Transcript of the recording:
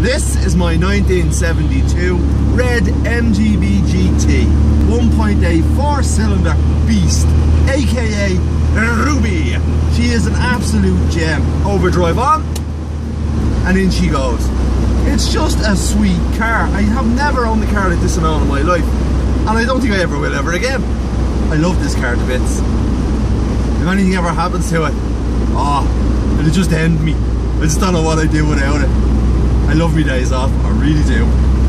This is my 1972 red MGB GT 1.8 four cylinder beast aka Ruby. She is an absolute gem. Overdrive on and in she goes. It's just a sweet car. I have never owned a car like this in all of my life and I don't think I ever will ever again. I love this car to bits. If anything ever happens to it, oh, it'll just end me. I just don't know what I'd do without it. I love me days off, I really do.